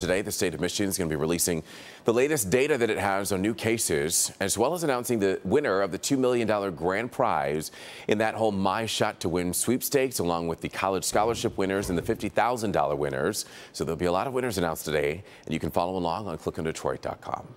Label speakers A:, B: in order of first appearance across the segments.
A: Today, the state of Michigan is going to be releasing the latest data that it has on new cases, as well as announcing the winner of the $2 million grand prize in that whole My Shot to Win sweepstakes, along with the college scholarship winners and the $50,000 winners. So there'll be a lot of winners announced today, and you can follow along on clickondetroit.com.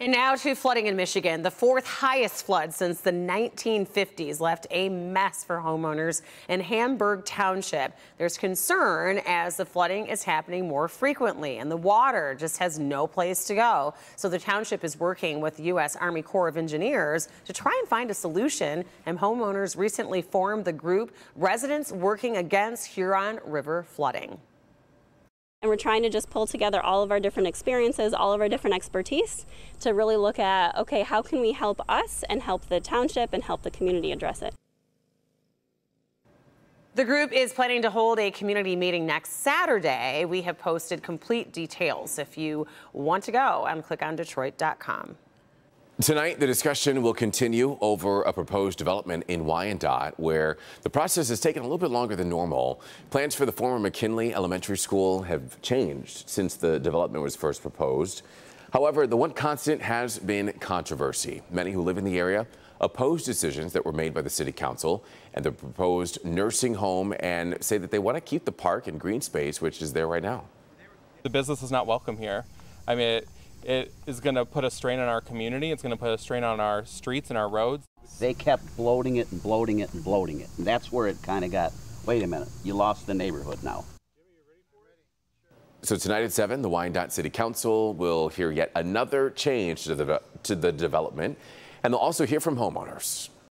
B: And now to flooding in Michigan. The fourth highest flood since the 1950s left a mess for homeowners in Hamburg Township. There's concern as the flooding is happening more frequently and the water just has no place to go. So the township is working with the U.S. Army Corps of Engineers to try and find a solution. And homeowners recently formed the group Residents Working Against Huron River Flooding.
C: And we're trying to just pull together all of our different experiences, all of our different expertise to really look at, okay, how can we help us and help the township and help the community address it?
B: The group is planning to hold a community meeting next Saturday. We have posted complete details if you want to go and click on clickondetroit.com.
A: Tonight, the discussion will continue over a proposed development in Wyandotte, where the process has taken a little bit longer than normal. Plans for the former McKinley Elementary School have changed since the development was first proposed. However, the one constant has been controversy. Many who live in the area oppose decisions that were made by the city council and the proposed nursing home and say that they want to keep the park and green space, which is there right now.
D: The business is not welcome here. I mean, it, it is going to put a strain on our community. It's going to put a strain on our streets and our roads.
E: They kept bloating it and bloating it and bloating it. And that's where it kind of got, wait a minute, you lost the neighborhood now.
A: So tonight at 7, the Wyandotte City Council will hear yet another change to the, to the development, and they'll also hear from homeowners.